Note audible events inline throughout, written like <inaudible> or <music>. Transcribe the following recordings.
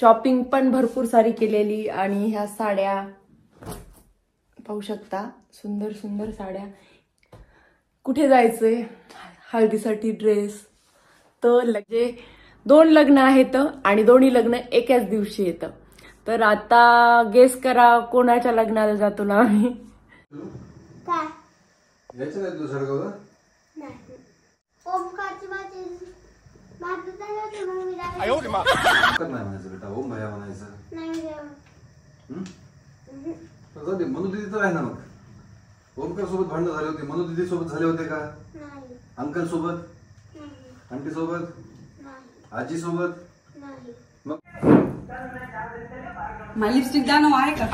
Shopping पण भरपूर सारी केलेली आणि ह्या साड्या पाहू शकता सुंदर सुंदर साड्या. कुठे जायचंय? हळदीसाठी ड्रेस तर लगे दोन लग्न आहेत आणि दोन्ही लग्न एकाच दिवशी येतं. तर आता गेस करा कोणाच्या लग्नाला जातो ना आम्ही. ओमकारची माझी माझं नाही म्हणायचं बेटा ओम भया म्हणायचं. हं? जाऊ दे मनू दिदी तर आहे ना मग ओमकार सोबत भांडणं झाले होते मनू दिदी सोबत झाले होते का नाही अंकल सोबत आंटी सोबत नाही आजी सोबत नाही मग मला लिपस्टिक ना आहे का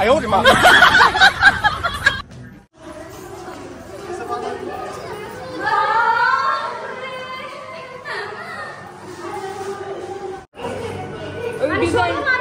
नाही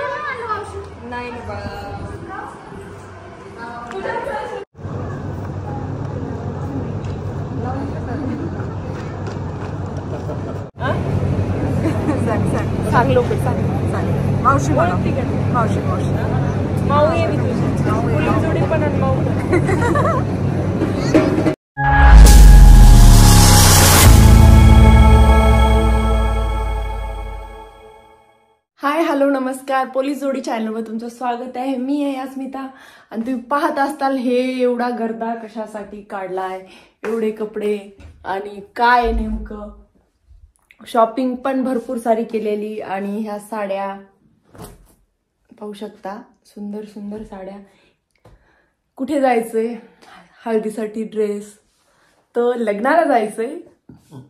नमस्कार पोलीस जोडी चॅनलवर तुमचं स्वागत आहे. मी आहे अस्मिता आणि तुम्ही पाहत असताल हे एवढा गर्दा कशासाठी काढलाय? एवढे कपडे आणि काय नेमकं? शॉपिंग पण भरपूर सारी केलेली आणि ह्या साड्या पाहू शकता सुंदर सुंदर साड्या. कुठे जायचंय? हळदीसाठी ड्रेस तर लग्नाला जायचंय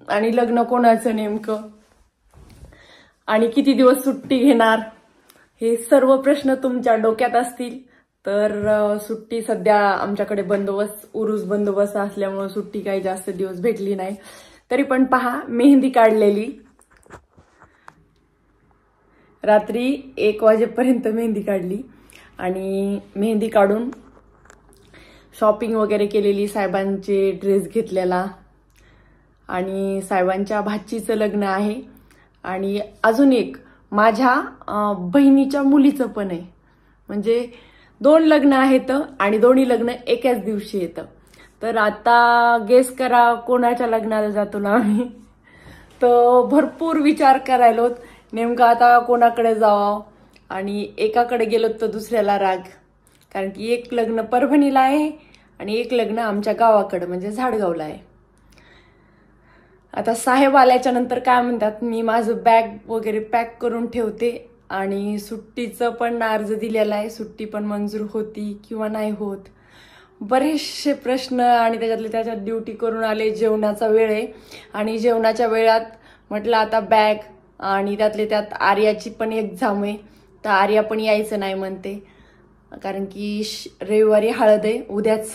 आणि लग्न कोणाचं नेमकं? आणि किती दिवस सुट्टी घेणार? हे सर्व प्रश्न तुमच्या डोक्यात असतील. तर सुट्टी सध्या आमच्याकडे बंदोबस्त उरूस बंदोबस्त असल्यामुळं सुट्टी काही जास्त दिवस भेटली नाही. तरी पण पहा मेहंदी काढलेली. रात्री एक वाजेपर्यंत मेहंदी काढली. आणि मेहंदी काढून शॉपिंग वगैरे केलेली साहेबांचे ड्रेस घेतलेला. आणि साहेबांच्या भाचीचं लग्न आहे. आणि अजून एक माझ्या बहिणीच्या मुलीचं पण आहे. म्हणजे दोन लग्न आहेत आणि दोन्ही लग्न एकाच दिवशी येतं. तर आता गेस करा कोणाच्या लग्नाला जातो ना आम्ही. तर भरपूर विचार करायलो. नेमकं आता कोणाकडे जावं? आणि एकाकडे गेलो तर दुसऱ्याला राग. कारण की एक लग्न परभणीला आहे आणि एक लग्न आमच्या गावाकडं म्हणजे झाडगावला आहे. आता साहेब आल्याच्यानंतर काय म्हणतात मी माझं बॅग वगैरे पॅक करून ठेवते आणि सुट्टीचं पण अर्ज दिलेला आहे. सुट्टी पण मंजूर होती किंवा नाही होत. बरेचसे प्रश्न आणि त्याच्यातले त्याच्यात ड्युटी करून आले जेवणाचा वेळ आहे. आणि जेवणाच्या वेळात म्हटलं आता बॅग आणि त्यातले त्यात आर्याची पण एक्झाम आहे. तर आर्या पण यायचं नाही म्हणते. कारण की श- रविवारी हळद आहे उद्याच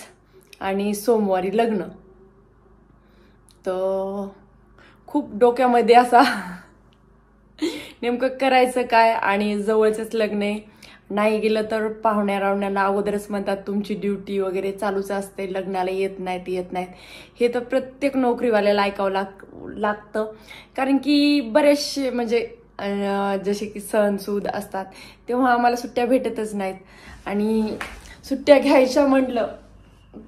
आणि सोमवारी लग्न. तर खूप डोक्यामध्ये असा नेमकं करायचं काय आणि जवळचंच लग्न. आहे नाही गेलं तर पाहुण्या रावण्याला अगोदरच म्हणतात तुमची ड्युटी वगैरे चालूच असते लग्नाला येत नाहीत येत नाहीत. हे तर प्रत्येक नोकरीवाल्याला ऐकावं लाग लागतं. कारण की बरेचसे म्हणजे जसे की सण सूद असतात तेव्हा आम्हाला सुट्ट्या भेटतच नाहीत. आणि सुट्ट्या घ्यायच्या म्हटलं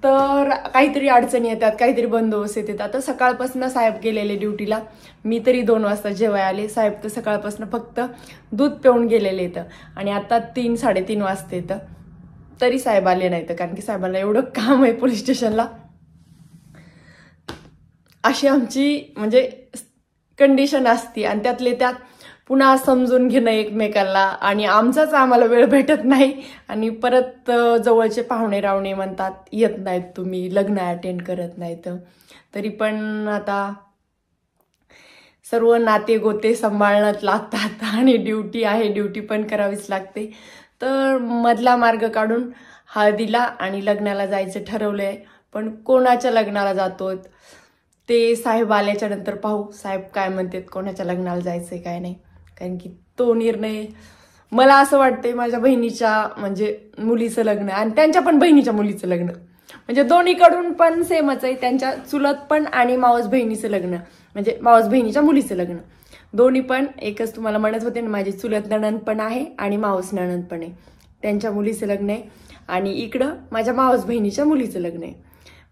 तर काहीतरी अडचणी येतात काहीतरी बंदोबस्त येतात. आता सकाळपासून साहेब गेलेले ड्युटीला. मी तरी दोन वाजता जेवाय आले. साहेब तर सकाळपासून फक्त दूध पिऊन गेलेले येतं आणि आता तीन साडेतीन वाजता येतं तरी साहेब आले तर कारण की साहेबांना एवढं काम आहे पोलीस स्टेशनला. अशी आमची म्हणजे कंडिशन असती. आणि त्यातले त्यात पुन्हा समजून घेणं एकमेकाला. आणि आमचाच आम्हाला वेळ भेटत नाही. आणि परत जवळचे पाहुणे रावणे म्हणतात येत नाहीत तुम्ही लग्न अटेंड करत नाहीत. तरी पण आता सर्व नाते गोते सांभाळण्यात लागतात आणि ड्युटी आहे ड्युटी पण करावीच लागते. तर मधला मार्ग काढून हळदीला आणि लग्नाला जायचं ठरवलं आहे पण कोणाच्या लग्नाला जातो ते साहेब आल्याच्यानंतर पाहू. साहेब काय म्हणतात कोणाच्या लग्नाला जायचंय काय नाही. कारण की तो निर्णय मला असं वाटतंय माझ्या बहिणीच्या म्हणजे मुलीचं लग्न आणि त्यांच्या पण बहिणीच्या मुलीचं लग्न. म्हणजे दोन्हीकडून पण सेमच आहे त्यांच्या चुलत पण आणि मावस बहिणीचं लग्न. म्हणजे मावस बहिणीच्या मुलीचं लग्न. दोन्ही पण एकच तुम्हाला म्हणत होते ना माझी चुलत नणंद पण आहे आणि मावस नणंद पण आहे. त्यांच्या मुलीचं लग्न आहे आणि इकडं माझ्या मावस बहिणीच्या मुलीचं लग्न आहे.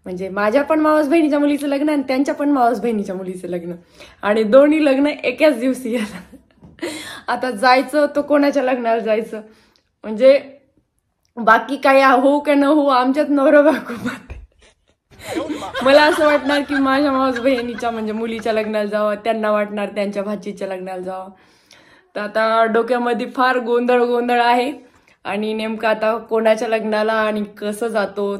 म्हणजे माझ्या पण मावस बहिणीच्या मुलीचं लग्न आणि त्यांच्या पण मावस बहिणीच्या मुलीचं लग्न. आणि दोन्ही लग्न एकाच दिवशी झालं. <laughs> आता जायचं तो कोणाच्या लग्नाला जायचं? म्हणजे बाकी काही हो का न हो आमच्यात नवरा बायको मला असं वाटणार की माझ्या मावस बहिणीच्या म्हणजे मुलीच्या लग्नाला जावं त्यांना वाटणार त्यांच्या भाचीच्या लग्नाला जावं. तर आता डोक्यामध्ये फार गोंधळ गोंधळ आहे आणि नेमकं आता कोणाच्या लग्नाला आणि कसं जातो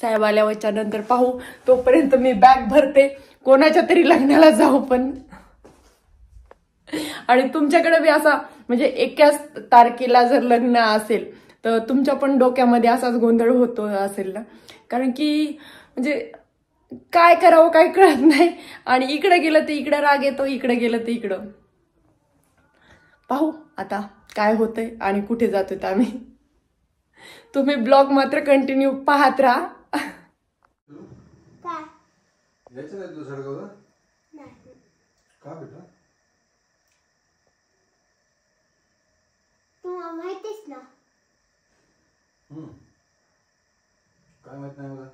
साहेब आल्यावरच्या नंतर पाहू. तोपर्यंत मी बॅग भरते. कोणाच्या तरी लग्नाला जाऊ पण. आणि तुमच्याकडे बी असा म्हणजे एकाच तारखेला जर लग्न असेल तर तुमच्या पण डोक्यामध्ये असाच गोंधळ होतो असेल ना? कारण की म्हणजे काय करावं काय कळत नाही. आणि इकडे गेलं तर इकडे राग येतो इकडे गेलं तर इकडं. पाहू आता काय होतंय आणि कुठे जातोय तर आम्ही. तुम्ही ब्लॉग मात्र कंटिन्यू पाहत राहा. का बेटा? तुम्हाला माहितीच ना. हम्म. काय माहीत नाही मला.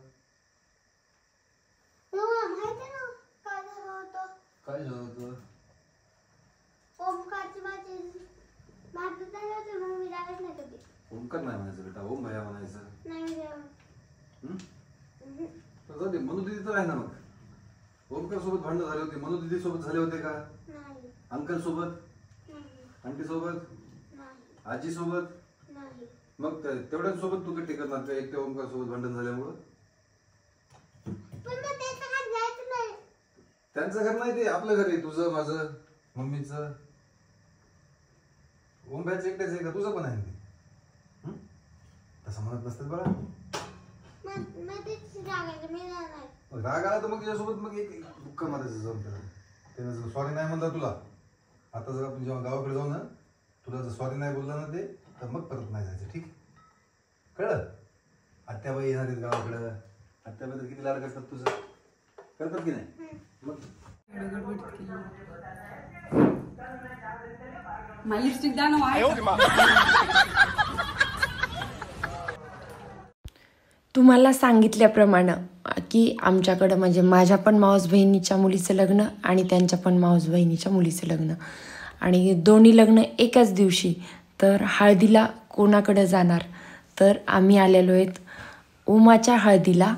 माहिती ना काय झालं होतं? काय झालं होतं? ओमकारची माझी माझं झालं होतं मग मी रागत नाही कधी. ओमकार नाही म्हणायचं बेटा ओम भया म्हणायचं. नाही. हम्म? हम्म. तर जाऊ दे मनुदिदी तर आहे ना मग. ओमकार सोबत भांडणं झाले होते मनुदिदी सोबत झाले होते का? नाही. अंकल सोबत? नाही. आंटी सोबत? नाही आजी सोबत नाही. मग ते- तेवढ्यांसोबत तू टिकत नाही एकट्या ओमकार सोबत भांडण झाल्यामुळं? पण मग त्याच्या हात जायचं नाही. त्यांचं घर नाही ते आपलं घर आहे. तुझं माझं मम्मीचं. ओंब्याचं एकट्याच आहे का? तुझं पण आहे ते? हं? तसं म्हणत नसतात बरं. मग मग तेच रागायचं मी जाणार नाही. मग राग आला तर मग तुझ्यासोबत मग एक एक बुक्का मारायचं जाऊन त्याला त्यानं सॉरी नाही म्हणलं तुला. आता जर आपण जेव्हा गावाकडे जाऊ ना तुला जर सॉरी नाही बोलला ना ते तर मग परत नाही जायचं ठीक? कळलं? आत्याबाई येणार आहेत गावाकडं. आत्याबाई तर किती लाड करतात तुझं? करतात की नाही? मग? लिपस्टिक द्या? तुम्हाला सांगितल्याप्रमाणे की आमच्याकडं म्हणजे माझ्या पण मावस बहिणीच्या मुलीचं लग्न आणि त्यांच्या पण मावस बहिणीच्या मुलीचं लग्न. आणि दोन्ही लग्न एकाच दिवशी तर हळदीला कोणाकडं जाणार? तर आम्ही आलेलो आहेत उमाच्या हळदीला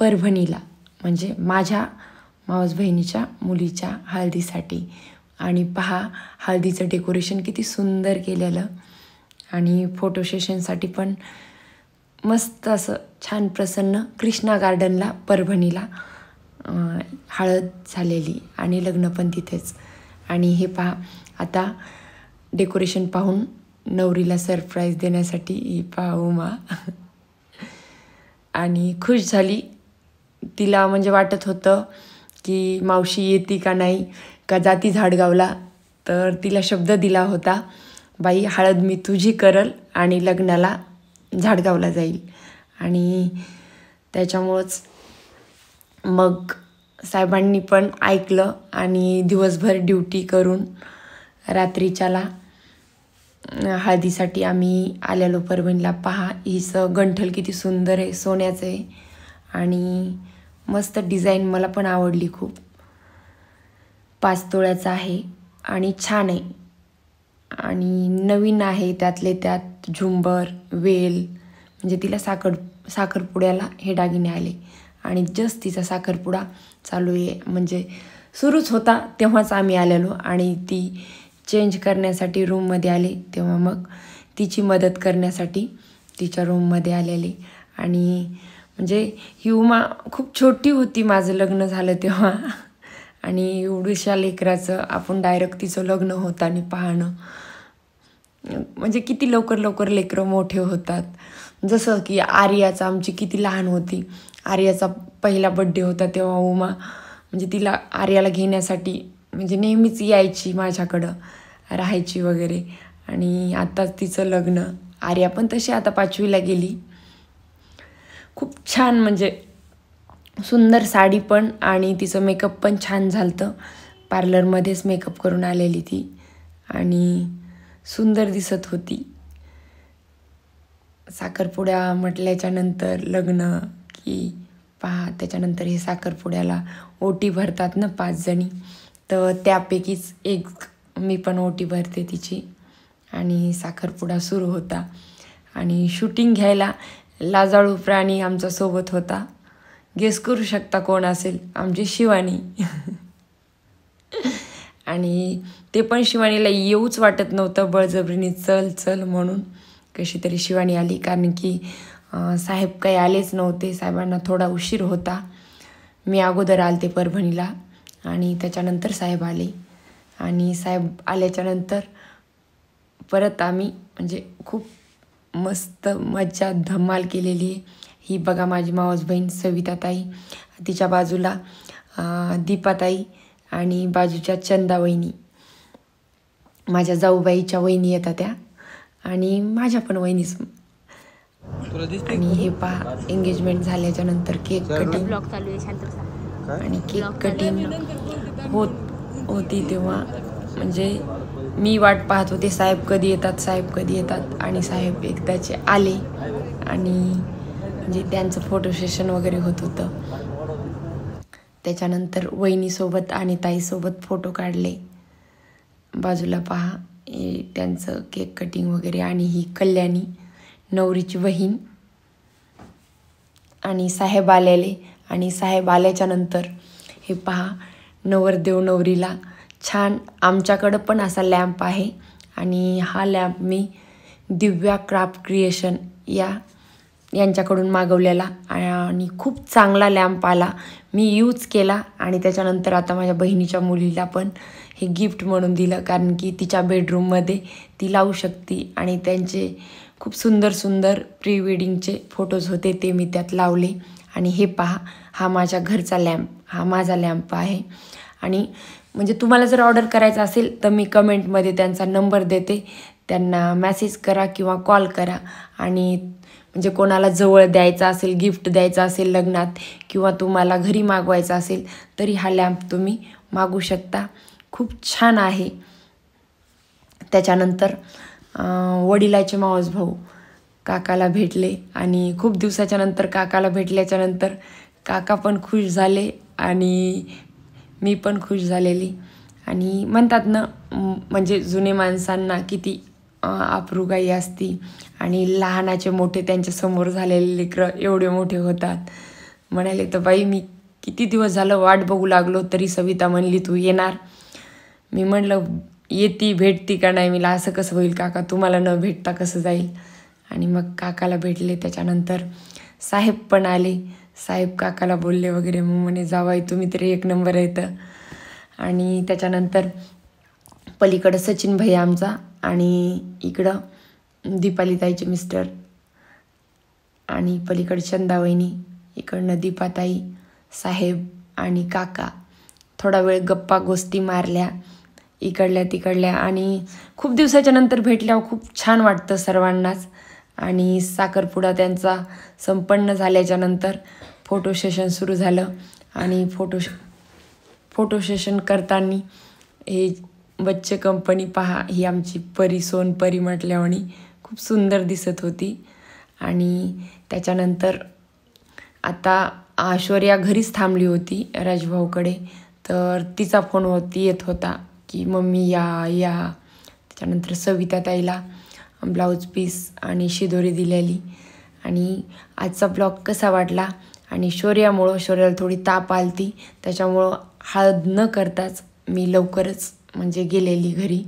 परभणीला म्हणजे माझ्या मावस बहिणीच्या मुलीच्या हळदीसाठी. आणि पहा हळदीचं डेकोरेशन किती सुंदर केलेलं. आणि फोटो सेशनसाठी पण मस्त असं छान प्रसन्न कृष्णा गार्डनला परभणीला हळद झालेली आणि लग्न पण तिथेच. आणि हे पहा आता डेकोरेशन पाहून नवरीला सरप्राईज देण्यासाठी ही पहा उमा. आणि खुश झाली. तिला म्हणजे वाटत होतं की मावशी येते का नाही का जाती झाडगावला. तर तिला शब्द दिला होता बाई हळद मी तुझी करल आणि लग्नाला झाडगावला जाईल. आणि त्याच्यामुळंच मग साहेबांनी पण ऐकलं आणि दिवसभर ड्युटी करून रात्रीच्याला हळदीसाठी आम्ही आलेलो परभणीला. पहा हिचं गंठल किती सुंदर आहे सोन्याचं आहे. आणि मस्त डिझाईन मला पण आवडली खूप. पाच तोळ्याचं आहे आणि छान आहे. आणि नवीन आहे त्यातले त्यात झुंबर वेल म्हणजे तिला साखर साखरपुड्याला हे दागिने आले. आणि जस्ट तिचा साखरपुडा चालू आहे. म्हणजे सुरूच होता तेव्हाच आम्ही आलेलो आणि ती चेंज करण्यासाठी रूममध्ये आली. तेव्हा मग तिची मदत करण्यासाठी तिच्या रूममध्ये आलेली. आणि म्हणजे ही उमा खूप छोटी होती माझं लग्न झालं तेव्हा. आणि एवढ्याशा लेकराचं आपण डायरेक्ट तिचं लग्न होताना पाहणं. म्हणजे किती लवकर लवकर लेकरं मोठे होतात. जसं की आर्याचं आमची किती लहान होती. आर्याचा पहिला बड्डे होता तेव्हा उमा म्हणजे तिला आर्याला घेण्यासाठी म्हणजे नेहमीच यायची माझ्याकडं राहायची वगैरे. आणि आताच तिचं लग्न आर्या पण तशी आता पाचवीला गेली. खूप छान म्हणजे सुंदर साडी पण आणि तिचं मेकअप पण छान झालं पार्लरमध्येच मेकअप करून आलेली ती. आणि सुंदर दिसत होती. साखरपुड्या म्हटल्याच्या नंतर लग्न की पहा त्याच्यानंतर हे साखरपुड्याला ओटी भरतात ना पाच जणी. तर त्यापैकीच एक मी पण ओटी भरते तिची. आणि साखरपुडा सुरू होता. आणि शूटिंग घ्यायला लाजाळू प्राणी आमच्यासोबत होता. गेस करू शकता कोण असेल? आमची शिवानी. <laughs> आणि ते पण शिवानीला येऊच वाटत नव्हतं बळजबरीने चल चल म्हणून. कशी तरी शिवानी आली कारण की साहेब काही आलेच नव्हते. साहेबांना थोडा उशीर होता. मी अगोदर आलते परभणीला आणि त्याच्यानंतर साहेब आले. आणि साहेब आल्याच्यानंतर परत आम्ही म्हणजे खूप मस्त मज्जा धमाल केलेली आहे. ही बघा माझी मावस बहीण सविताताई तिच्या बाजूला दीपाताई आणि बाजूच्या चंदा वहिनी माझ्या जाऊबाईच्या वहिनी येतात त्या आणि माझ्या पण वहिनीच आणि हे पहा एंगेजमेंट झाल्याच्यानंतर केक कटिंग ब्लॉग चालू आहे शांत आणि केक कटिंग होत होती तेव्हा. म्हणजे मी वाट पाहत होते साहेब कधी येतात साहेब कधी येतात. आणि साहेब एकदाचे आले. आणि म्हणजे त्यांचं फोटो सेशन वगैरे होत होतं. त्याच्यानंतर वहिनीसोबत आणि ताईसोबत फोटो काढले. बाजूला पहा हे त्यांचं केक कटिंग वगैरे आणि ही कल्याणी. नवरीची बहीण आणि साहेब आलेले. आणि साहेब आल्याच्यानंतर हे पहा नवरदेव नवरीला छान आमच्याकडं पण असा लॅम्प आहे. आणि हा लॅम्प मी दिव्या क्राफ्ट क्रिएशन या यांच्याकडून मागवलेला. आणि खूप चांगला लॅम्प आला. मी यूज केला आणि त्याच्यानंतर आता माझ्या बहिणीच्या मुलीला पण हे गिफ्ट म्हणून दिलं कारण की तिच्या बेडरूममध्ये ती लावू शकते. आणि त्यांचे खूप सुंदर सुंदर प्री वेडिंगचे फोटोज होते ते मी त्यात लावले. आणि हे पहा हा माझ्या घरचा लॅम्प हा माझा लॅम्प आहे. आणि म्हणजे तुम्हाला जर ऑर्डर करायचं असेल तर मी कमेंटमध्ये त्यांचा नंबर देते. त्यांना मॅसेज करा किंवा कॉल करा. आणि म्हणजे कोणाला जवळ द्यायचा असेल गिफ्ट द्यायचं असेल लग्नात किंवा तुम्हाला घरी मागवायचा असेल तरी हा लॅम्प तुम्ही मागू शकता. खूप छान आहे. त्याच्यानंतर वडिलाचे मावस भाऊ काकाला भेटले आणि खूप दिवसाच्या नंतर काकाला भेटल्याच्या नंतर काका पण खुश झाले आणि मी पण खुश झालेली. आणि म्हणतात ना म्हणजे जुने माणसांना किती आपरुगाई असती आणि लहानाचे मोठे त्यांच्यासमोर झालेले लेकरं एवढे मोठे होतात. म्हणाले तर बाई मी किती दिवस झालं वाट बघू लागलो तरी सविता म्हणली तू येणार मी म्हणलं येती भेटती का नाही? मला असं कसं होईल काका? तुम्हाला न भेटता कसं जाईल? आणि मग काकाला भेटले. त्याच्यानंतर साहेब पण आले. साहेब काकाला बोलले वगैरे मग म्हणे जावाई तुम्ही तरी एक नंबर येतं आणि त्याच्यानंतर पलीकडं सचिन भाई आमचा आणि इकडं दीपालीताईचे मिस्टर आणि पलीकडे चंदा वहिनी इकडनं दीपाताई साहेब आणि काका. थोडा वेळ गप्पा गोष्टी मारल्या. इकडल्या तिकडल्या आणि खूप दिवसाच्या नंतर भेटल्यावर खूप छान वाटतं सर्वांनाच. आणि साखरपुडा त्यांचा संपन्न झाल्याच्यानंतर फोटो सेशन सुरू झालं. आणि फोटो फोटो सेशन करताना हे बच्चे कंपनी पहा ही आमची परी सोन परी म्हटल्यावानी खूप सुंदर दिसत होती. आणि त्याच्यानंतर आता ऐश्वर्या घरीच थांबली होती राजभाऊकडे. तर तिचा फोन होती येत होता. की मम्मी या या. त्याच्यानंतर सविता ताईला ब्लाऊज पीस आणि शिदोरी दिलेली. आणि आजचा ब्लॉग कसा वाटला? आणि शौर्यामुळं शौर्याला थोडी ताप आलती. त्याच्यामुळं हळद न करताच मी लवकरच म्हणजे गेलेली घरी.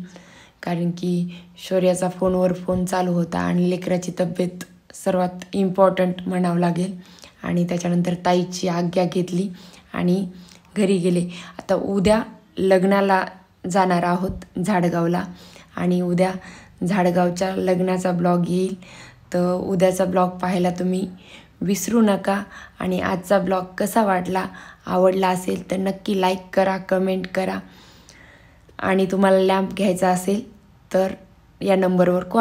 कारण की शौर्याचा फोनवर फोन चालू होता आणि लेकराची तब्येत सर्वात इम्पॉर्टंट म्हणावं लागेल. आणि त्याच्यानंतर ताईची आज्ञा घेतली आणि घरी गेले. आता उद्या लग्नाला जाणार आहोत झाडगावला. आणि उद्या झाडगावच्या लग्नाचा ब्लॉग येईल. तर उद्याचा ब्लॉग पाहायला तुम्ही विसरू नका. आणि आजचा ब्लॉग कसा वाटला आवडला असेल तर नक्की लाईक करा कमेंट करा. आणि तुम्हाला लॅम्प घ्यायचा असेल तर या नंबरवर कॉल